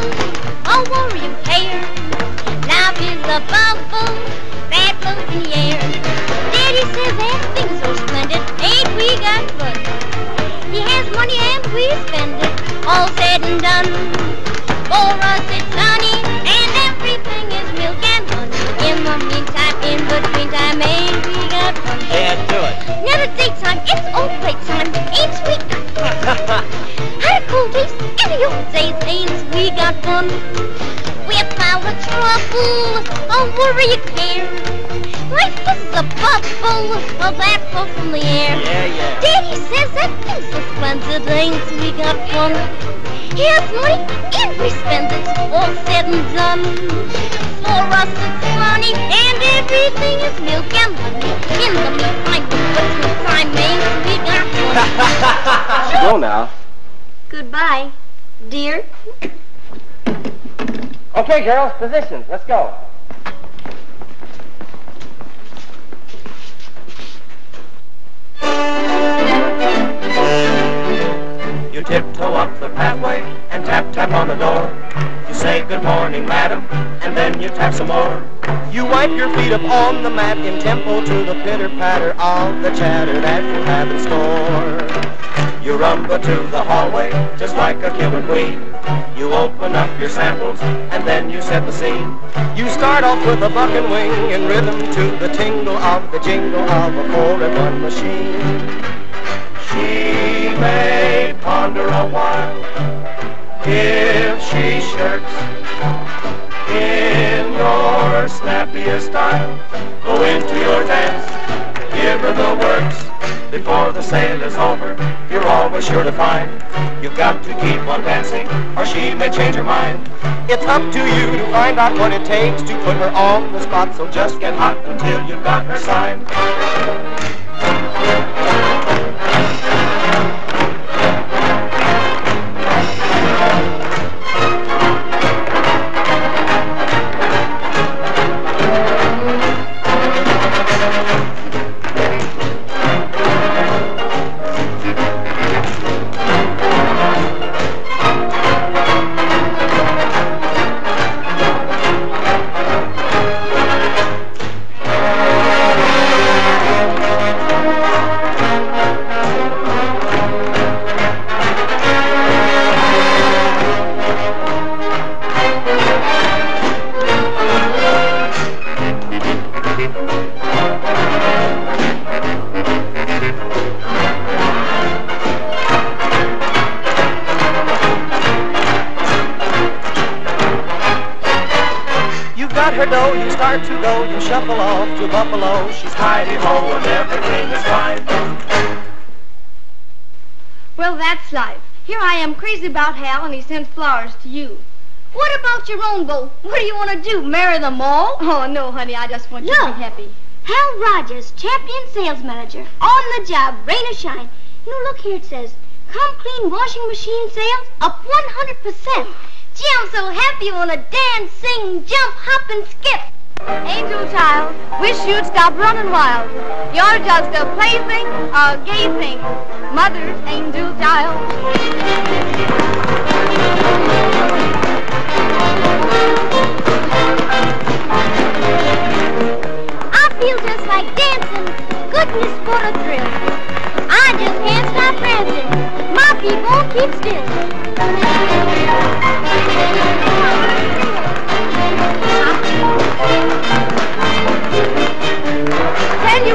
bubble over is a bubble in the air. Daddy says everything's so splendid, ain't we got fun? He has money and we spend it, all said and done. And everything is milk and honey. In the meantime, in between time, ain't we got fun? Yeah, do it. Never daytime, it's all great. We got fun? Without a trouble, a worry, a care. Life is a bubble of that puff from the air. Yeah, yeah. Daddy says that things are splendid, ain't we got fun? He has money and we spend it, all said and done. For us it's money and everything is milk and honey. In the meantime, between time, ain't we got fun? Go now. Goodbye, dear. Okay, girls, positions. Let's go. You tiptoe up the pathway and tap tap on the door. You say good morning, madam, and then you tap some more. You wipe your feet up on the mat in tempo to the pitter patter of the chatter that you have in store. You rumble to the hallway just like a killer queen. You open up your samples and then you set the scene. You start off with a buck and wing in rhythm to the tingle of the jingle of a four and one machine. She may ponder a while if she shirks in your snappiest style. Go into your dance, give her the works. Before the sale is over, you're always sure to find you've got to keep on dancing, or she may change her mind. It's up to you to find out what it takes to put her on the spot, so just Get hot until you've got her signed. You've got her dough, you start to go, you shuffle off to Buffalo. She's Tidy ho and everything is fine. Well, that's life. Here I am crazy about Hal, and he sends flowers to you. What about your own boat? What do you want to do, marry them all? Oh, no, honey, I just want you to Look. be happy. Hal Rogers, champion sales manager. On the job, rain or shine. You know, look here, it says, come clean washing machine sales up 100%. Gee, I'm so happy I want to dance, sing, jump, hop, and skip. Angel child, wish you'd stop running wild. You're just a plaything, a gay thing. Mother's angel child.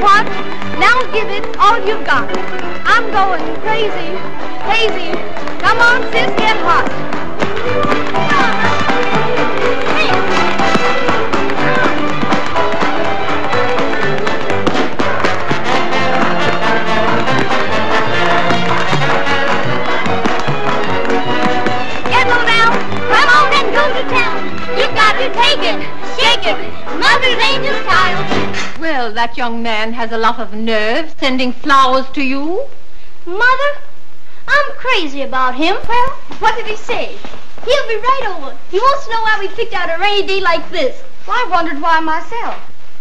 What, now give it all you've got. I'm going crazy, crazy. Come on, sis, get hot. Well, that young man has a lot of nerve sending flowers to you. Mother, I'm crazy about him. Well, what did he say? He'll be right over. He wants to know why we picked out a rainy day like this. Well, I wondered why myself.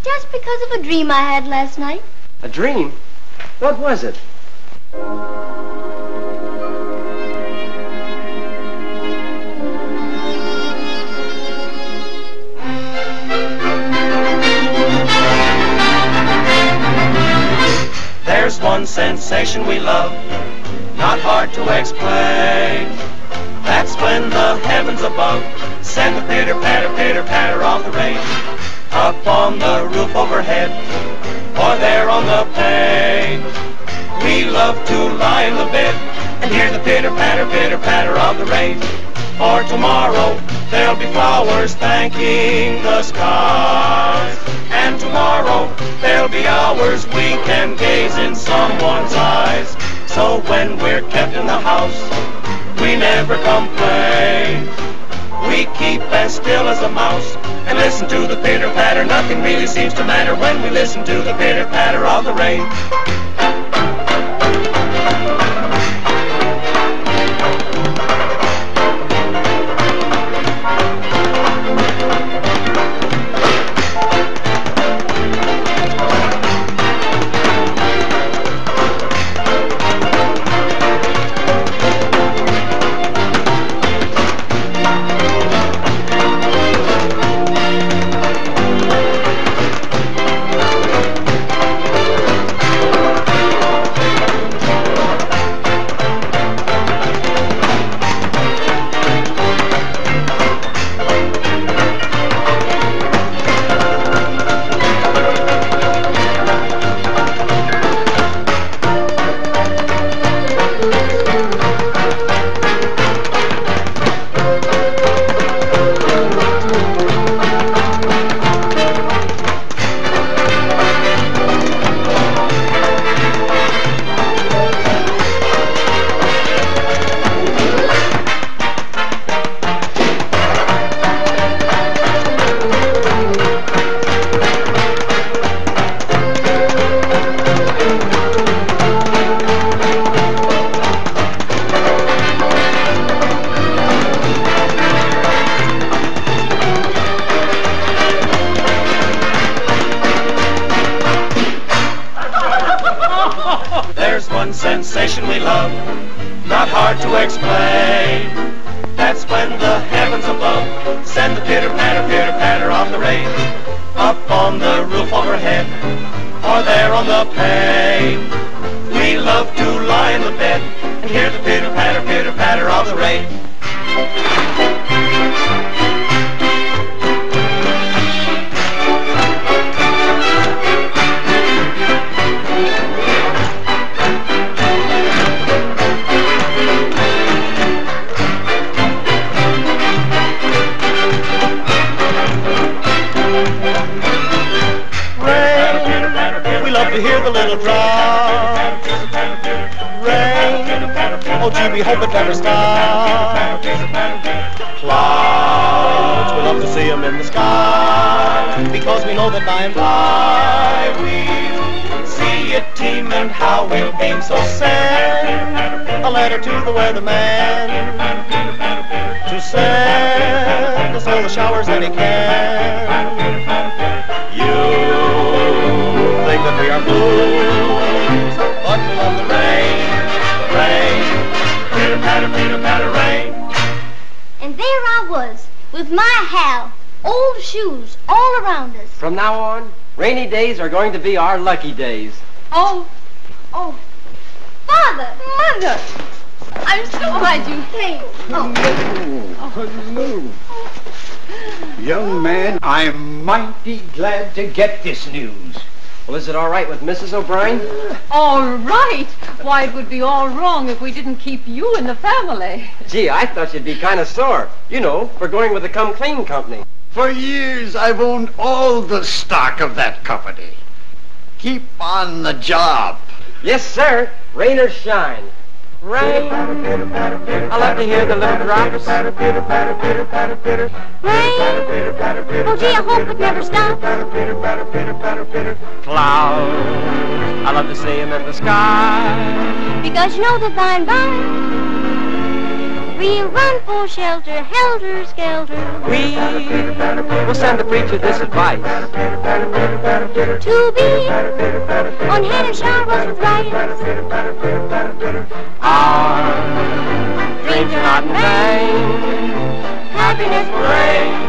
Just because of a dream I had last night. A dream? What was it? There's one sensation we love, not hard to explain. That's when the heavens above send the pitter patter, pitter patter of the rain. Up on the roof overhead, or there on the pane. We love to lie in the bed and hear the pitter patter, pitter patter of the rain. For tomorrow there'll be flowers thanking the skies. And tomorrow there'll be hours we can gaze in someone's eyes. So when we're kept in the house, we never complain. We keep as still as a mouse and listen to the pitter patter. Nothing really seems to matter when we listen to the pitter patter of the rain. Send the pitter patter, pitter patter of the rain. Up on the roof overhead, or there on the pane. We love to lie in the bed and hear the pitter patter, pitter patter of the. Rain, oh gee, we hope it never stops. Clouds, we love to see 'em in the sky, because we know that by and by we'll see it team and how we'll beam. So send a letter to the weatherman to send us all the showers that he can. You think that we are fools, with my Hal, old shoes all around us. From now on, rainy days are going to be our lucky days. Oh, oh, Father! Mother! I'm so glad you came. Oh, Hello. Young man, I'm mighty glad to get this news. Well, is it all right with Mrs. O'Brien? All right. Why, it would be all wrong if we didn't keep you in the family. Gee, I thought you'd be kind of sore. You know, for going with the Come Clean Company. For years, I've owned all the stock of that company. Keep on the job. Yes, sir. Rain or shine. Rain. I love to hear the little drops. Rain! Oh, gee, I hope it never stops. Clouds. I love to see 'em in the sky. Because you know that by and by, we'll run for shelter, helter skelter, We will send the preacher this advice. to be on head and showers with rice. Our dreams not in. Happiness Rain.